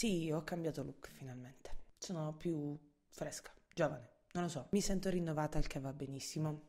Sì, ho cambiato look finalmente. Sono più fresca, giovane, non lo so. Mi sento rinnovata, il che va benissimo.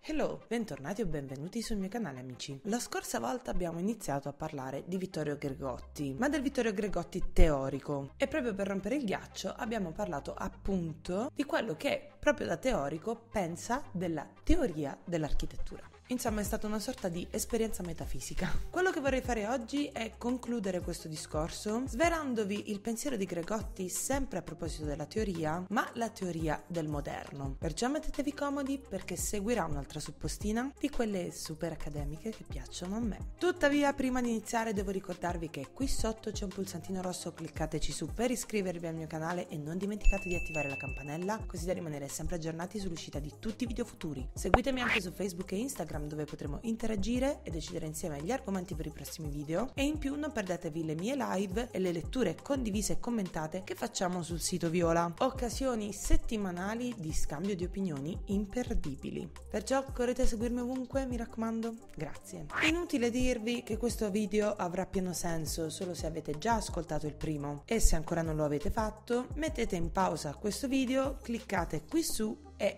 Hello, bentornati o benvenuti sul mio canale amici. La scorsa volta abbiamo iniziato a parlare di Vittorio Gregotti, ma del Vittorio Gregotti teorico. E proprio per rompere il ghiaccio abbiamo parlato appunto di quello che proprio da teorico pensa della teoria dell'architettura. Insomma, è stata una sorta di esperienza metafisica. Quello che vorrei fare oggi è concludere questo discorso svelandovi il pensiero di Gregotti sempre a proposito della teoria, ma la teoria del moderno. Perciò mettetevi comodi perché seguirà un'altra suppostina di quelle super accademiche che piacciono a me. Tuttavia, prima di iniziare devo ricordarvi che qui sotto c'è un pulsantino rosso, cliccateci su per iscrivervi al mio canale e non dimenticate di attivare la campanella così da rimanere sempre aggiornati sull'uscita di tutti i video futuri. Seguitemi anche su Facebook e Instagram Instagram dove potremo interagire e decidere insieme gli argomenti per i prossimi video e in più non perdetevi le mie live e le letture condivise e commentate che facciamo sul sito Viola. Occasioni settimanali di scambio di opinioni imperdibili. Perciò correte a seguirmi ovunque, mi raccomando. Grazie. Inutile dirvi che questo video avrà pieno senso solo se avete già ascoltato il primo e se ancora non lo avete fatto, mettete in pausa questo video, cliccate qui su e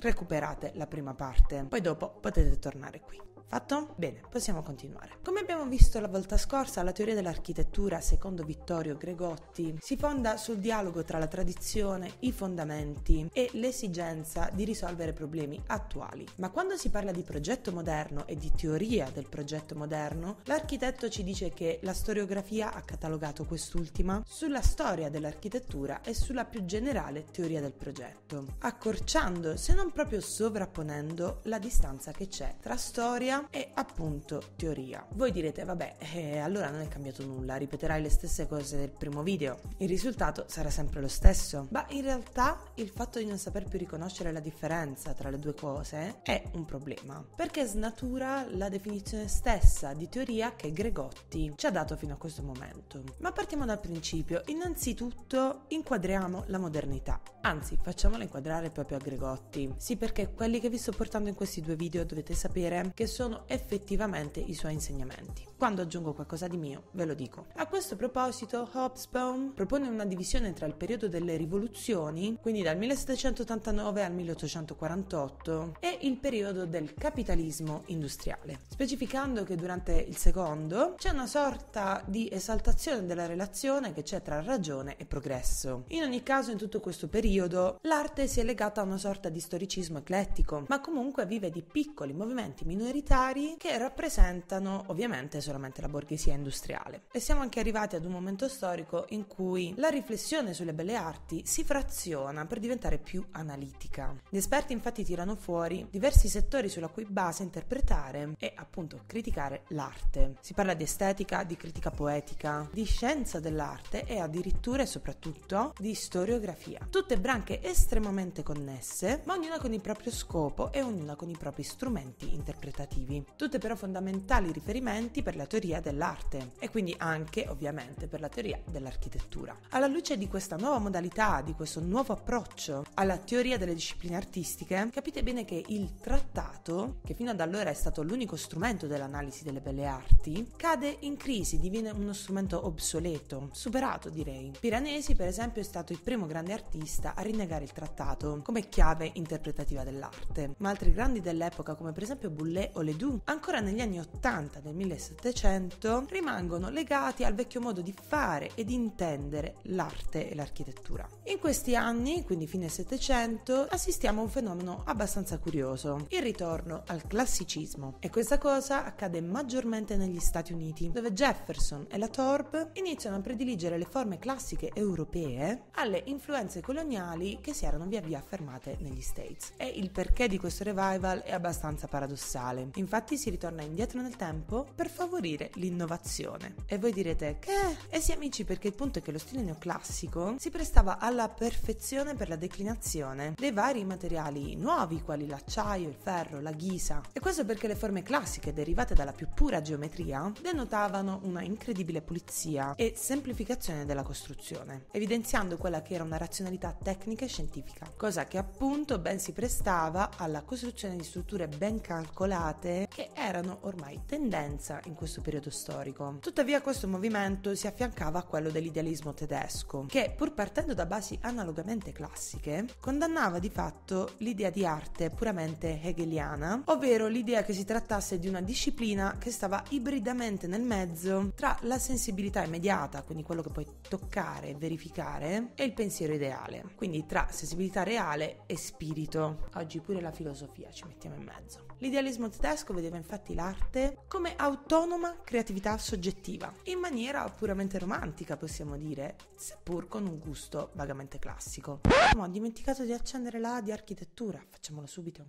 recuperate la prima parte, poi dopo potete tornare qui. Fatto? Bene, possiamo continuare. Come abbiamo visto la volta scorsa, la teoria dell'architettura, secondo Vittorio Gregotti, si fonda sul dialogo tra la tradizione, i fondamenti e l'esigenza di risolvere problemi attuali. Ma quando si parla di progetto moderno e di teoria del progetto moderno, l'architetto ci dice che la storiografia ha catalogato quest'ultima sulla storia dell'architettura e sulla più generale teoria del progetto, accorciando, se non proprio sovrapponendo, la distanza che c'è tra storia e appunto teoria. Voi direte, vabbè, eh, allora non è cambiato nulla, ripeterai le stesse cose del primo video. Il risultato sarà sempre lo stesso. Ma in realtà il fatto di non saper più riconoscere la differenza tra le due cose è un problema, perché snatura la definizione stessa di teoria che Gregotti ci ha dato fino a questo momento. Ma partiamo dal principio. Innanzitutto inquadriamo la modernità. Anzi, facciamola inquadrare proprio a Gregotti. Sì, perché quelli che vi sto portando in questi due video dovete sapere che sono sono effettivamente i suoi insegnamenti. Quando aggiungo qualcosa di mio, ve lo dico. A questo proposito, Hobsbawm propone una divisione tra il periodo delle rivoluzioni, quindi dal 1789 al 1848, e il periodo del capitalismo industriale, specificando che durante il secondo c'è una sorta di esaltazione della relazione che c'è tra ragione e progresso. In ogni caso, in tutto questo periodo, l'arte si è legata a una sorta di storicismo eclettico, ma comunque vive di piccoli movimenti minoritari militari che rappresentano ovviamente solamente la borghesia industriale. E siamo anche arrivati ad un momento storico in cui la riflessione sulle belle arti si fraziona per diventare più analitica. Gli esperti infatti tirano fuori diversi settori sulla cui base interpretare e appunto criticare l'arte. Si parla di estetica, di critica poetica, di scienza dell'arte e addirittura e soprattutto di storiografia. Tutte branche estremamente connesse, ma ognuna con il proprio scopo e ognuna con i propri strumenti interpretativi narrativi, tutte però fondamentali riferimenti per la teoria dell'arte e quindi anche ovviamente per la teoria dell'architettura. Alla luce di questa nuova modalità, di questo nuovo approccio alla teoria delle discipline artistiche, capite bene che il trattato, che fino ad allora è stato l'unico strumento dell'analisi delle belle arti, cade in crisi, diviene uno strumento obsoleto, superato direi. Piranesi per esempio è stato il primo grande artista a rinnegare il trattato come chiave interpretativa dell'arte, ma altri grandi dell'epoca come per esempio Boulet o Ledoux, ancora negli anni 80 del 1700, rimangono legati al vecchio modo di fare e di intendere l'arte e l'architettura. In questi anni, quindi fine Settecento, assistiamo a un fenomeno abbastanza curioso, il ritorno al classicismo. E questa cosa accade maggiormente negli Stati Uniti, dove Jefferson e la Torb iniziano a prediligere le forme classiche europee alle influenze coloniali che si erano via via affermate negli States. E il perché di questo revival è abbastanza paradossale. Infatti si ritorna indietro nel tempo per favorire l'innovazione. E voi direte che? Eh sì amici perché il punto è che lo stile neoclassico si prestava alla perfezione per la declinazione dei vari materiali nuovi quali l'acciaio, il ferro, la ghisa. E questo perché le forme classiche derivate dalla più pura geometria denotavano una incredibile pulizia e semplificazione della costruzione, evidenziando quella che era una razionalità tecnica e scientifica, cosa che appunto ben si prestava alla costruzione di strutture ben calcolate arte che erano ormai tendenza in questo periodo storico. Tuttavia questo movimento si affiancava a quello dell'idealismo tedesco, che pur partendo da basi analogamente classiche, condannava di fatto l'idea di arte puramente hegeliana, ovvero l'idea che si trattasse di una disciplina che stava ibridamente nel mezzo tra la sensibilità immediata, quindi quello che puoi toccare verificare, e il pensiero ideale, quindi tra sensibilità reale e spirito. Oggi pure la filosofia ci mettiamo in mezzo. L'idealismo tedesco vedeva infatti l'arte come autonoma creatività soggettiva, in maniera puramente romantica possiamo dire, seppur con un gusto vagamente classico. Ma ho dimenticato di accendere la di architettura, facciamolo subito.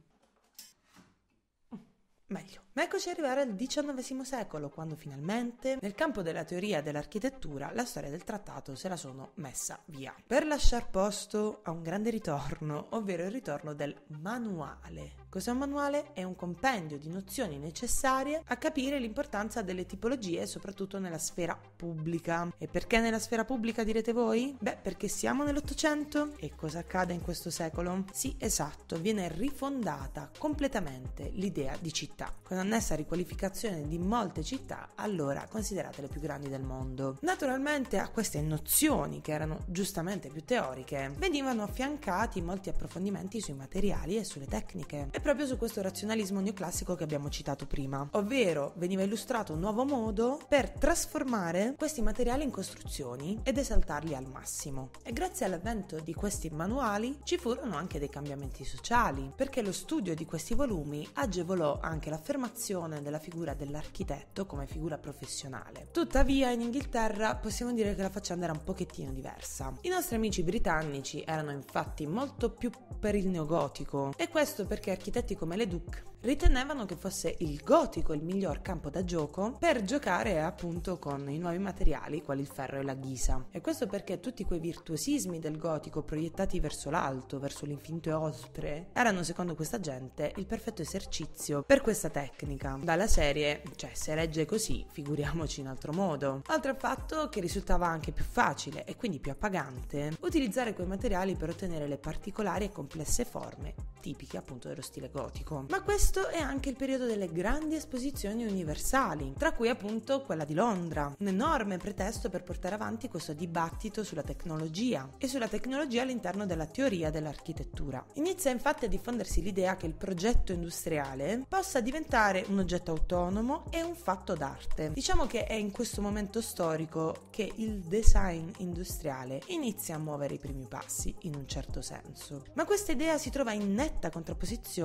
Mm, meglio. Ma eccoci arrivare al XIX secolo, quando finalmente, nel campo della teoria dell'architettura, la storia del trattato se la sono messa via. Per lasciar posto a un grande ritorno, ovvero il ritorno del manuale. Cos'è un manuale? È un compendio di nozioni necessarie a capire l'importanza delle tipologie, soprattutto nella sfera pubblica. E perché nella sfera pubblica direte voi? Beh, perché siamo nell'Ottocento? E cosa accade in questo secolo? Sì, esatto, viene rifondata completamente l'idea di città. Con annessa riqualificazione di molte città, allora considerate le più grandi del mondo. Naturalmente a queste nozioni, che erano giustamente più teoriche, venivano affiancati molti approfondimenti sui materiali e sulle tecniche. E proprio su questo razionalismo neoclassico che abbiamo citato prima, ovvero veniva illustrato un nuovo modo per trasformare questi materiali in costruzioni ed esaltarli al massimo. E grazie all'avvento di questi manuali ci furono anche dei cambiamenti sociali, perché lo studio di questi volumi agevolò anche l'affermazione della figura dell'architetto come figura professionale. Tuttavia in Inghilterra possiamo dire che la faccenda era un pochettino diversa. I nostri amici britannici erano infatti molto più per il neogotico e questo perché architetti come Leduc ritenevano che fosse il gotico il miglior campo da gioco per giocare appunto con i nuovi materiali quali il ferro e la ghisa. E questo perché tutti quei virtuosismi del gotico proiettati verso l'alto, verso l'infinito e oltre, erano secondo questa gente il perfetto esercizio per questa tecnica. Dalla serie, cioè se regge così, figuriamoci in altro modo. Altro fatto che risultava anche più facile e quindi più appagante utilizzare quei materiali per ottenere le particolari e complesse forme tipiche appunto dello stile gotico. Ma questo è anche il periodo delle grandi esposizioni universali, tra cui appunto quella di Londra, un enorme pretesto per portare avanti questo dibattito sulla tecnologia e sulla tecnologia all'interno della teoria dell'architettura. Inizia infatti a diffondersi l'idea che il progetto industriale possa diventare un oggetto autonomo e un fatto d'arte. Diciamo che è in questo momento storico che il design industriale inizia a muovere i primi passi in un certo senso. Ma questa idea si trova in netta netta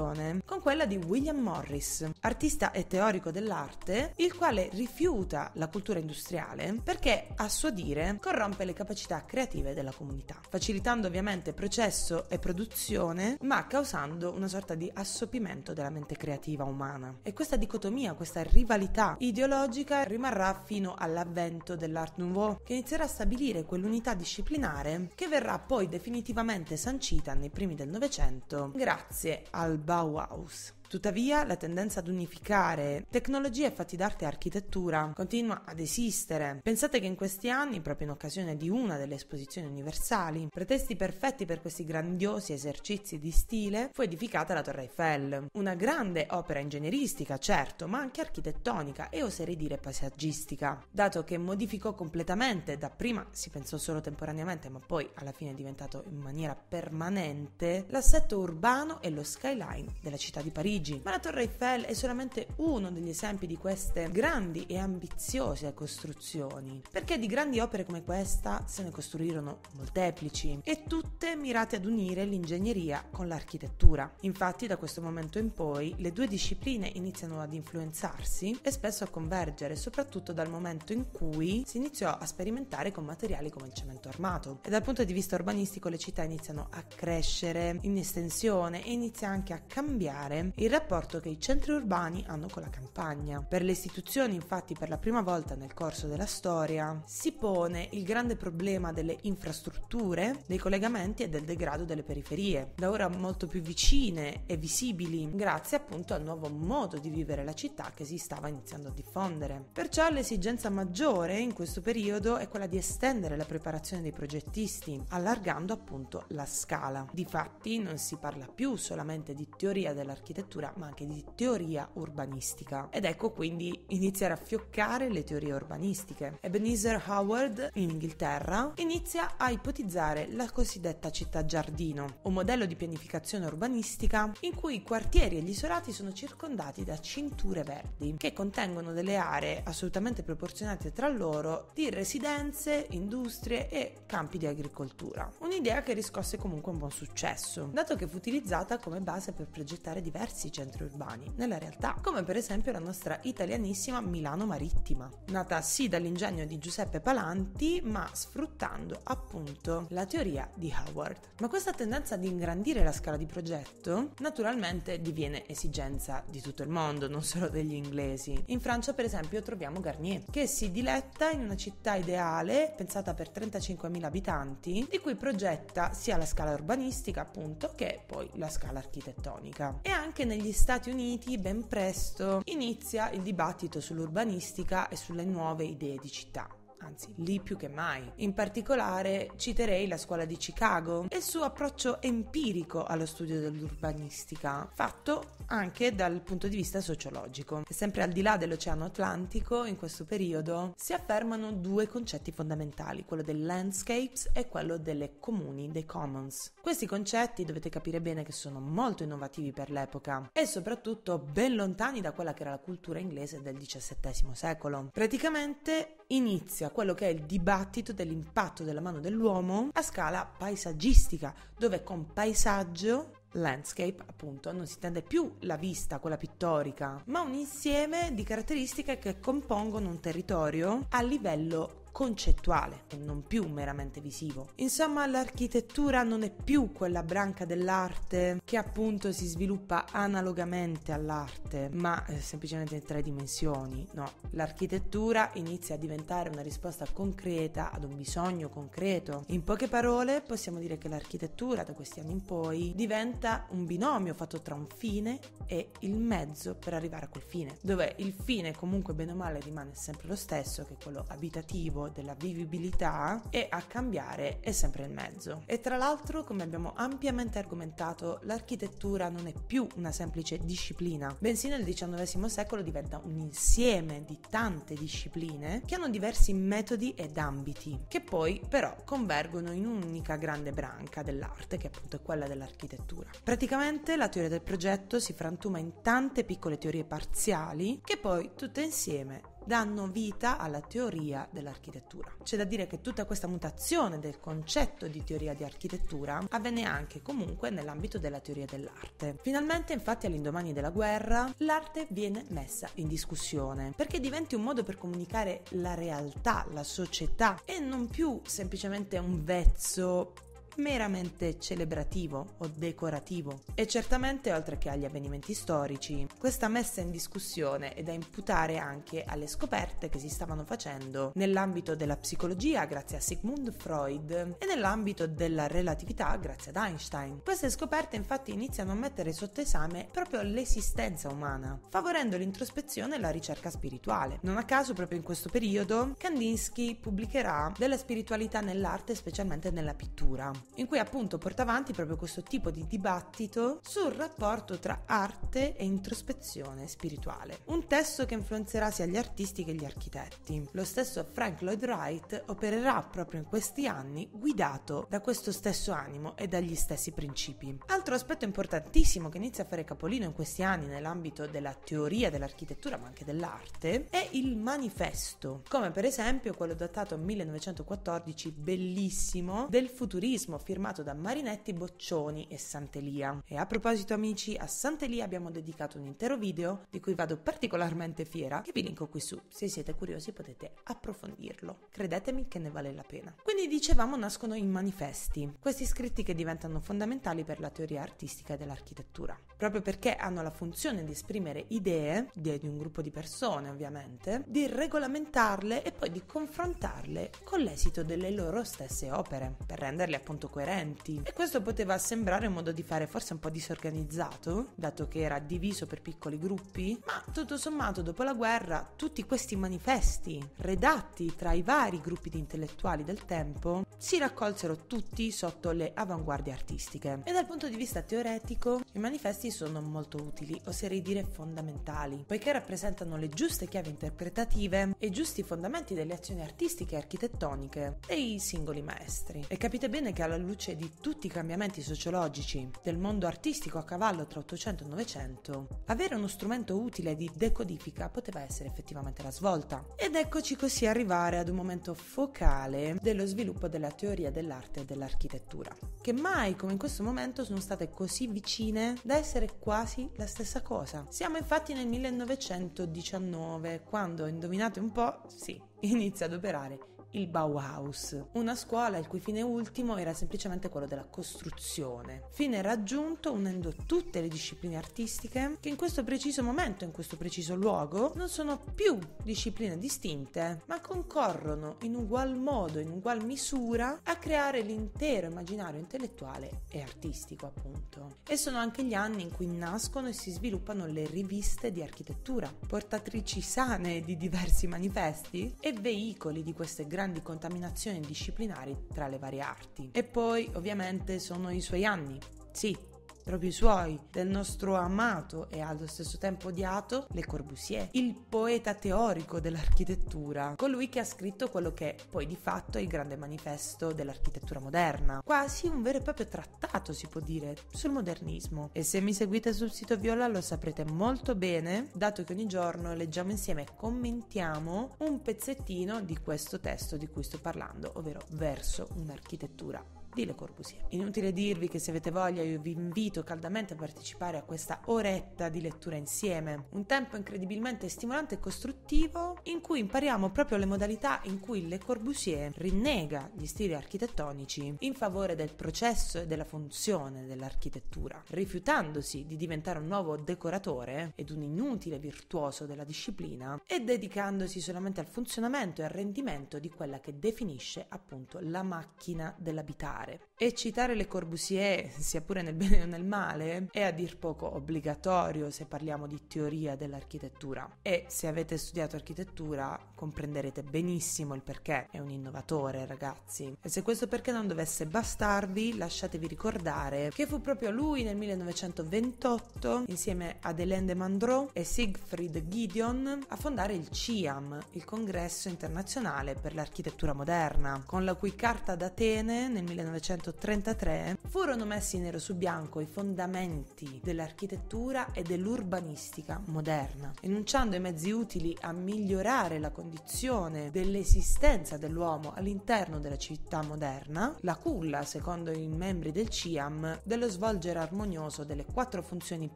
contrapposizione con quella di William Morris, artista e teorico dell'arte, il quale rifiuta la cultura industriale perché, a suo dire, corrompe le capacità creative della comunità, facilitando ovviamente processo e produzione, ma causando una sorta di assopimento della mente creativa umana. E questa dicotomia, questa rivalità ideologica rimarrà fino all'avvento dell'Art Nouveau, che inizierà a stabilire quell'unità disciplinare che verrà poi definitivamente sancita nei primi del Novecento grazie al Bauhaus. Tuttavia, la tendenza ad unificare tecnologie e fatti d'arte e architettura continua ad esistere. Pensate che in questi anni, proprio in occasione di una delle esposizioni universali, pretesti perfetti per questi grandiosi esercizi di stile, fu edificata la Torre Eiffel. Una grande opera ingegneristica, certo, ma anche architettonica e oserei dire paesaggistica, dato che modificò completamente, dapprima si pensò solo temporaneamente, ma poi alla fine è diventato in maniera permanente, l'assetto urbano e lo skyline della città di Parigi Parigi. Ma la Torre Eiffel è solamente uno degli esempi di queste grandi e ambiziose costruzioni, perché di grandi opere come questa se ne costruirono molteplici e tutte mirate ad unire l'ingegneria con l'architettura. Infatti da questo momento in poi le due discipline iniziano ad influenzarsi e spesso a convergere, soprattutto dal momento in cui si iniziò a sperimentare con materiali come il cemento armato. E dal punto di vista urbanistico le città iniziano a crescere in estensione e inizia anche a cambiare il rapporto che i centri urbani hanno con la campagna. Per le istituzioni, infatti, per la prima volta nel corso della storia si pone il grande problema delle infrastrutture, dei collegamenti e del degrado delle periferie, da ora molto più vicine e visibili, grazie appunto al nuovo modo di vivere la città che si stava iniziando a diffondere. Perciò l'esigenza maggiore in questo periodo è quella di estendere la preparazione dei progettisti, allargando appunto la scala. Difatti non si parla più solamente di teoria dell'architettura architettura, ma anche di teoria urbanistica. Ed ecco quindi iniziare a fioccare le teorie urbanistiche. Ebenezer Howard, in Inghilterra, inizia a ipotizzare la cosiddetta città giardino, un modello di pianificazione urbanistica in cui i quartieri e gli isolati sono circondati da cinture verdi, che contengono delle aree assolutamente proporzionate tra loro di residenze, industrie e campi di agricoltura. Un'idea che riscosse comunque un buon successo, dato che fu utilizzata come base per progettare diversi centri urbani, nella realtà, come per esempio la nostra italianissima Milano Marittima, nata sì dall'ingegno di Giuseppe Palanti, ma sfruttando appunto la teoria di Howard. Ma questa tendenza ad ingrandire la scala di progetto naturalmente diviene esigenza di tutto il mondo, non solo degli inglesi. In Francia, per esempio, troviamo Garnier, che si diletta in una città ideale pensata per 35.000 abitanti, di cui progetta sia la scala urbanistica, appunto, che poi la scala architettonica. E anche negli Stati Uniti, ben presto, inizia il dibattito sull'urbanistica e sulle nuove idee di città anzi lì più che mai. In particolare citerei la scuola di Chicago e il suo approccio empirico allo studio dell'urbanistica, fatto anche dal punto di vista sociologico. Sempre al di là dell'Oceano Atlantico, in questo periodo, si affermano due concetti fondamentali, quello del landscapes e quello delle comuni, dei commons. Questi concetti dovete capire bene che sono molto innovativi per l'epoca e soprattutto ben lontani da quella che era la cultura inglese del XVII secolo. Praticamente inizia quello che è il dibattito dell'impatto della mano dell'uomo a scala paesaggistica, dove con paesaggio landscape, appunto, non si intende più la vista, quella pittorica, ma un insieme di caratteristiche che compongono un territorio a livello concettuale e non più meramente visivo. Insomma, l'architettura non è più quella branca dell'arte che appunto si sviluppa analogamente all'arte, ma eh, semplicemente in tre dimensioni. No, l'architettura inizia a diventare una risposta concreta ad un bisogno concreto. In poche parole, possiamo dire che l'architettura da questi anni in poi diventa un binomio fatto tra un fine e il mezzo per arrivare a quel fine, dove il fine comunque bene o male rimane sempre lo stesso, che è quello abitativo della vivibilità e a cambiare è sempre il mezzo. E tra l'altro, come abbiamo ampiamente argomentato, l'architettura non è più una semplice disciplina, bensì nel XIX secolo diventa un insieme di tante discipline che hanno diversi metodi ed ambiti, che poi però convergono in un'unica grande branca dell'arte, che appunto è quella dell'architettura. Praticamente la teoria del progetto si frantuma in tante piccole teorie parziali che poi tutte insieme danno vita alla teoria dell'architettura. C'è da dire che tutta questa mutazione del concetto di teoria di architettura avvenne anche comunque nell'ambito della teoria dell'arte. Finalmente, infatti, all'indomani della guerra, l'arte viene messa in discussione perché diventi un modo per comunicare la realtà, la società e non più semplicemente un vezzo meramente celebrativo o decorativo. E certamente, oltre che agli avvenimenti storici, questa messa in discussione è da imputare anche alle scoperte che si stavano facendo nell'ambito della psicologia grazie a Sigmund Freud e nell'ambito della relatività grazie ad Einstein. Queste scoperte infatti iniziano a mettere sotto esame proprio l'esistenza umana, favorendo l'introspezione e la ricerca spirituale. Non a caso proprio in questo periodo Kandinsky pubblicherà della spiritualità nell'arte, specialmente nella pittura in cui appunto porta avanti proprio questo tipo di dibattito sul rapporto tra arte e introspezione spirituale. Un testo che influenzerà sia gli artisti che gli architetti. Lo stesso Frank Lloyd Wright opererà proprio in questi anni guidato da questo stesso animo e dagli stessi principi. Altro aspetto importantissimo che inizia a fare capolino in questi anni nell'ambito della teoria dell'architettura ma anche dell'arte è il manifesto, come per esempio quello datato 1914 bellissimo del futurismo bellissimo firmato da Marinetti, Boccioni e Santelia. E a proposito amici, a Santelia abbiamo dedicato un intero video di cui vado particolarmente fiera che vi linko qui su. Se siete curiosi potete approfondirlo. Credetemi che ne vale la pena. Quindi dicevamo nascono i manifesti, questi scritti che diventano fondamentali per la teoria artistica dell'architettura, proprio perché hanno la funzione di esprimere idee, idee di un gruppo di persone ovviamente, di regolamentarle e poi di confrontarle con l'esito delle loro stesse opere, per renderle appunto coerenti. E questo poteva sembrare un modo di fare forse un po' disorganizzato, dato che era diviso per piccoli gruppi, ma tutto sommato dopo la guerra tutti questi manifesti redatti tra i vari gruppi di intellettuali del tempo si raccolsero tutti sotto le avanguardie artistiche. E dal punto di vista teoretico, i manifesti sono molto utili, oserei dire fondamentali, poiché rappresentano le giuste chiavi interpretative e i giusti fondamenti delle azioni artistiche e architettoniche dei singoli maestri. E capite bene che alla luce di tutti i cambiamenti sociologici del mondo artistico a cavallo tra 800 e 900, avere uno strumento utile di decodifica poteva essere effettivamente la svolta. Ed eccoci così arrivare ad un momento focale dello sviluppo della teoria dell'arte e dell'architettura, che mai come in questo momento sono state così vicine da essere quasi la stessa cosa. Siamo infatti nel 1919, quando, indovinate un po', sì, inizia ad operare il Bauhaus, una scuola il cui fine ultimo era semplicemente quello della costruzione, fine raggiunto unendo tutte le discipline artistiche che in questo preciso momento, in questo preciso luogo, non sono più discipline distinte, ma concorrono in ugual modo, in ugual misura a creare l'intero immaginario intellettuale e artistico, appunto. E sono anche gli anni in cui nascono e si sviluppano le riviste di architettura, portatrici sane di diversi manifesti e veicoli di queste grandi grandi contaminazioni disciplinari tra le varie arti. E poi ovviamente sono i suoi anni. Sì, proprio i suoi, del nostro amato e allo stesso tempo odiato Le Corbusier, il poeta teorico dell'architettura, colui che ha scritto quello che poi di fatto è il grande manifesto dell'architettura moderna, quasi un vero e proprio trattato si può dire sul modernismo. E se mi seguite sul sito Viola lo saprete molto bene, dato che ogni giorno leggiamo insieme e commentiamo un pezzettino di questo testo di cui sto parlando, ovvero verso un'architettura di Le Corbusier. Inutile dirvi che se avete voglia io vi invito caldamente a partecipare a questa oretta di lettura insieme, un tempo incredibilmente stimolante e costruttivo in cui impariamo proprio le modalità in cui Le Corbusier rinnega gli stili architettonici in favore del processo e della funzione dell'architettura, rifiutandosi di diventare un nuovo decoratore ed un inutile virtuoso della disciplina e dedicandosi solamente al funzionamento e al rendimento di quella che definisce appunto la macchina dell'abitare fare. E citare Le Corbusier, sia pure nel bene o nel male, è a dir poco obbligatorio se parliamo di teoria dell'architettura. E se avete studiato architettura comprenderete benissimo il perché. È un innovatore, ragazzi. E se questo perché non dovesse bastarvi, lasciatevi ricordare che fu proprio lui nel 1928, insieme ad Hélène de Mandrot e Siegfried Gideon, a fondare il CIAM, il Congresso internazionale per l'architettura moderna, con la cui carta d'Atene nel 1928 1933 furono messi nero su bianco i fondamenti dell'architettura e dell'urbanistica moderna, enunciando i mezzi utili a migliorare la condizione dell'esistenza dell'uomo all'interno della città moderna, la culla, secondo i membri del CIAM, dello svolgere armonioso delle quattro funzioni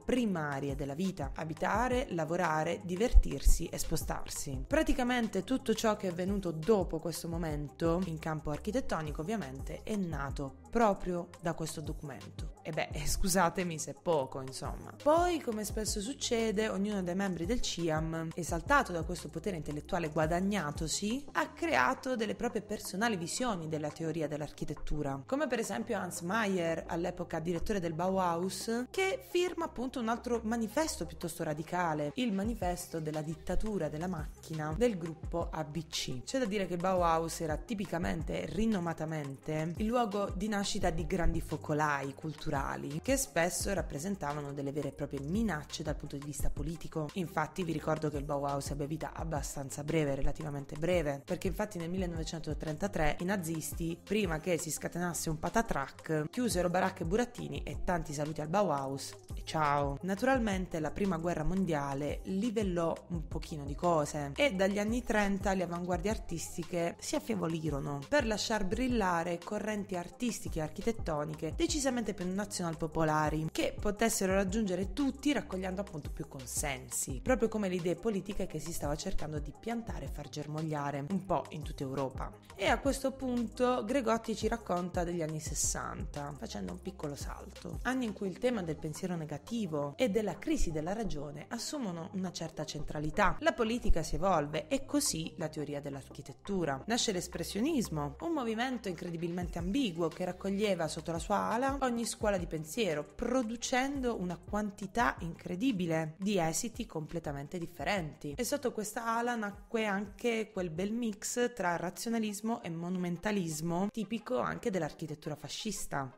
primarie della vita, abitare, lavorare, divertirsi e spostarsi. Praticamente tutto ciò che è venuto dopo questo momento, in campo architettonico ovviamente, è nato nato proprio da questo documento. E beh, scusatemi se è poco, insomma. Poi, come spesso succede, ognuno dei membri del CIAM, esaltato da questo potere intellettuale guadagnatosi, ha creato delle proprie personali visioni della teoria dell'architettura, come per esempio Hans Mayer, all'epoca direttore del Bauhaus, che firma appunto un altro manifesto piuttosto radicale, il manifesto della dittatura della macchina del gruppo ABC. C'è da dire che Bauhaus era tipicamente rinomatamente il luogo di nascita di grandi focolai culturali che spesso rappresentavano delle vere e proprie minacce dal punto di vista politico. Infatti vi ricordo che il Bauhaus ebbe vita abbastanza breve, relativamente breve, perché infatti nel 1933 i nazisti, prima che si scatenasse un patatrack, chiusero baracche e burattini e tanti saluti al Bauhaus e ciao. Naturalmente la prima guerra mondiale livellò un pochino di cose e dagli anni 30 le avanguardie artistiche si affievolirono per lasciar brillare correnti artistiche e architettoniche decisamente più nazional-popolari che potessero raggiungere tutti raccogliendo appunto più consensi, proprio come le idee politiche che si stava cercando di piantare e far germogliare un po' in tutta Europa. E a questo punto Gregotti ci racconta degli anni 60, facendo un piccolo salto, anni in cui il tema del pensiero negativo e della crisi della ragione assumono una certa centralità. La politica si evolve e così la teoria dell'architettura. Nasce l'espressionismo, un movimento incredibilmente ambiguo che raccoglieva sotto la sua ala ogni scuola di pensiero, producendo una quantità incredibile di esiti completamente differenti. E sotto questa ala nacque anche quel bel mix tra razionalismo e monumentalismo, tipico anche dell'architettura fascista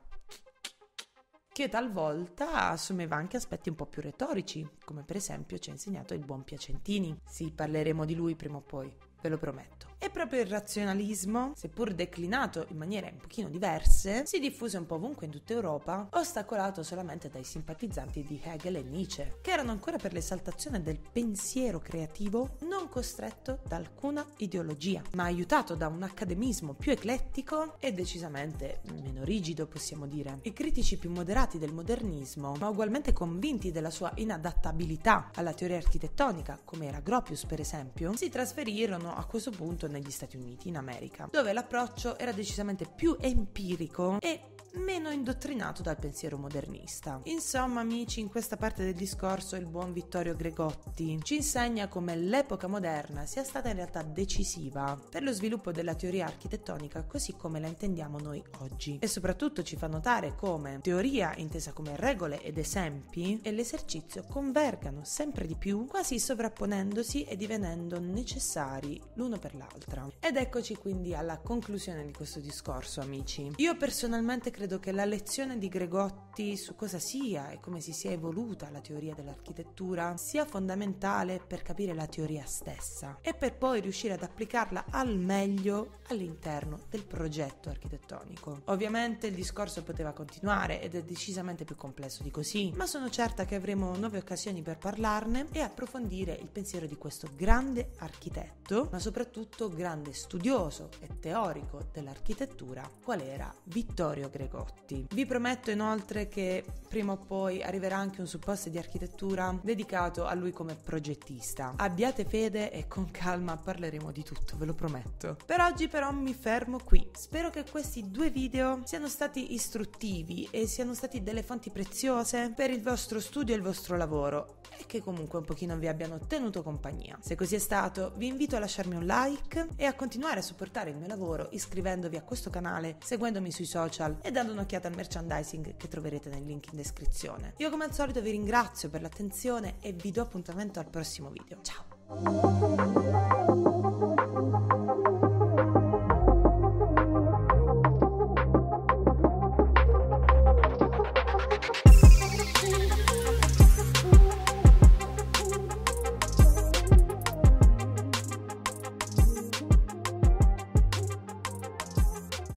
che talvolta assumeva anche aspetti un po' più retorici, come per esempio ci ha insegnato il buon Piacentini. Sì, parleremo di lui prima o poi, ve lo prometto. E proprio il razionalismo, seppur declinato in maniere un pochino diverse, si diffuse un po' ovunque in tutta Europa, ostacolato solamente dai simpatizzanti di Hegel e Nietzsche, che erano ancora per l'esaltazione del pensiero creativo non costretto da alcuna ideologia, ma aiutato da un accademismo più eclettico e decisamente meno rigido, possiamo dire. I critici più moderati del modernismo, ma ugualmente convinti della sua inadattabilità alla teoria architettonica, come era Gropius per esempio, si trasferirono a questo punto negli Stati Uniti, in America, dove l'approccio era decisamente più empirico e meno indottrinato dal pensiero modernista. Insomma, amici, in questa parte del discorso il buon Vittorio Gregotti ci insegna come l'epoca moderna sia stata in realtà decisiva per lo sviluppo della teoria architettonica così come la intendiamo noi oggi e soprattutto ci fa notare come teoria intesa come regole ed esempi e l'esercizio convergano sempre di più, quasi sovrapponendosi e divenendo necessari l'uno per l'altra. Ed eccoci quindi alla conclusione di questo discorso, amici. Io personalmente credo che la lezione di Gregotti su cosa sia e come si sia evoluta la teoria dell'architettura sia fondamentale per capire la teoria stessa e per poi riuscire ad applicarla al meglio all'interno del progetto architettonico. Ovviamente il discorso poteva continuare ed è decisamente più complesso di così, ma sono certa che avremo nuove occasioni per parlarne e approfondire il pensiero di questo grande architetto, ma soprattutto grande studioso e teorico dell'architettura, qual era Vittorio Gregotti. Gregotti. Vi prometto inoltre che prima o poi arriverà anche un supposto di architettura dedicato a lui come progettista. Abbiate fede e con calma parleremo di tutto, ve lo prometto. Per oggi però mi fermo qui. Spero che questi due video siano stati istruttivi e siano stati delle fonti preziose per il vostro studio e il vostro lavoro e che comunque un pochino vi abbiano tenuto compagnia. Se così è stato, vi invito a lasciarmi un like e a continuare a supportare il mio lavoro iscrivendovi a questo canale, seguendomi sui social e dando un'occhiata al merchandising che troverete nel link in descrizione. Io come al solito vi ringrazio per l'attenzione e vi do appuntamento al prossimo video. Ciao!